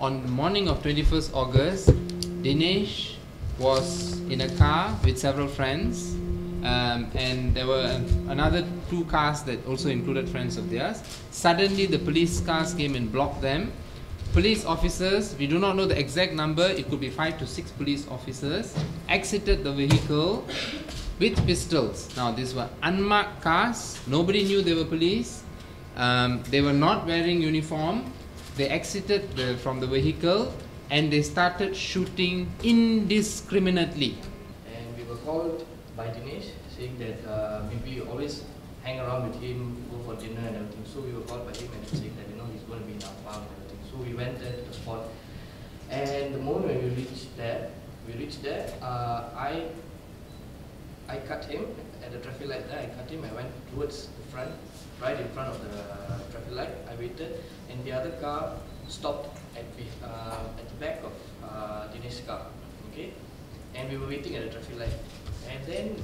on the morning of 21st August, Dinesh was in a car with several friends, um, and there were another two cars that also included friends of theirs. Suddenly, the police cars came and blocked them. Police officers, we do not know the exact number, it could be five to six police officers, exited the vehicle with pistols. Now, these were unmarked cars, nobody knew they were police, um, they were not wearing uniform, they exited the, from the vehicle and they started shooting indiscriminately. And we were called by Dinesh saying that uh, maybe always hang around with him, go for dinner and everything. So we were called by him and saying that you know he's going to be in our farm and everything. So we went there to the spot. And the moment we reached there, we reached there, uh, I I cut him at the traffic light there. I cut him. I went towards the front, right in front of the traffic light. I waited, and the other car stopped at the uh, at the back of uh, Dinesh's car. Okay, and we were waiting at the traffic light. And then,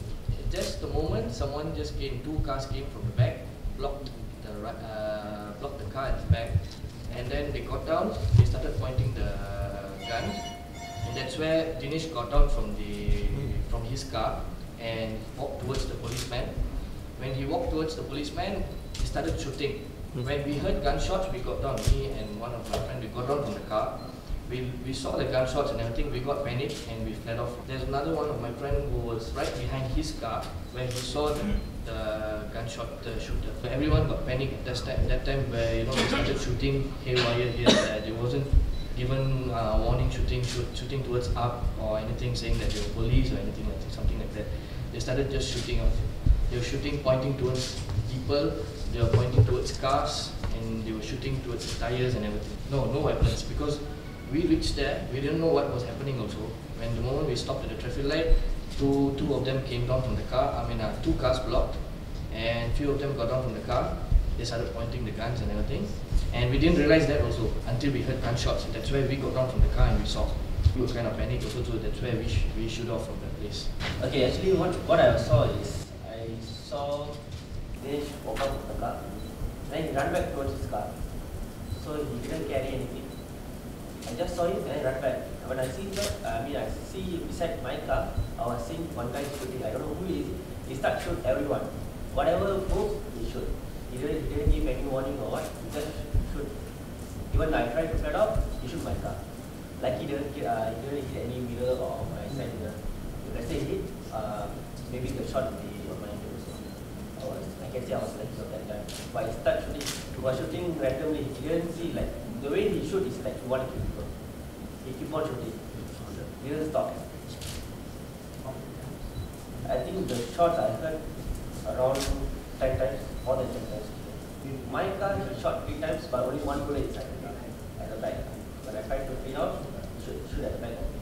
just the moment someone just came, two cars came from the back, blocked the uh, blocked the car at the back, and then they got down. They started pointing the gun, and that's where Dinesh got down from the from his car and walked towards the policeman. When he walked towards the policeman, he started shooting. Hmm. When we heard gunshots, we got down, me and one of my friends, we got down from the car. We, we saw the gunshots and everything, we got panicked and we fled off. There's another one of my friend who was right behind his car when he saw the, the gunshot, the shooter. Everyone got panicked at that time, that time where you know they started shooting haywire here and there. There wasn't given uh, warning shooting, shoot, shooting towards up or anything saying that they were police or anything like something like that. They started just shooting off. They were shooting, pointing towards people. They were pointing towards cars, and they were shooting towards tires and everything. No, no weapons because we reached there. We didn't know what was happening. Also, when the moment we stopped at the traffic light, two two of them came down from the car. I mean, uh, two cars blocked, and few of them got down from the car. They started pointing the guns and everything. And we didn't realize that also until we heard gunshots. That's why we got down from the car and we saw. We were kind of panicked also, so that's why we, sh we shoot off from that place. Okay, actually what, what I saw is, I saw Dinesh walk out of the car, then he ran back towards his car. So he didn't carry anything. I just saw him and I ran back. When I see that, I mean I see beside my car, I was seeing one guy shooting. I don't know who he is. He start shoot everyone. Whatever move, he shoot. He didn't, didn't give any warning or what. He just shoot. Even I tried to flat off, he shoot my car. Like he didn't, uh, he didn't hit any mirror or my side mirror. If let's say hit, uh, maybe the shot will be on my head also. I, was, I can say I was lucky of that time. But he start shooting, he was shooting randomly. He didn't see like, the way he shoot is like he want to kill people. He keep on shooting. He didn't stop. I think the shots I heard around 10 times, more than 10 times. With my car, he shot three times, but only one bullet inside at the back. When I tried to clean out, shoot, shoot at the back.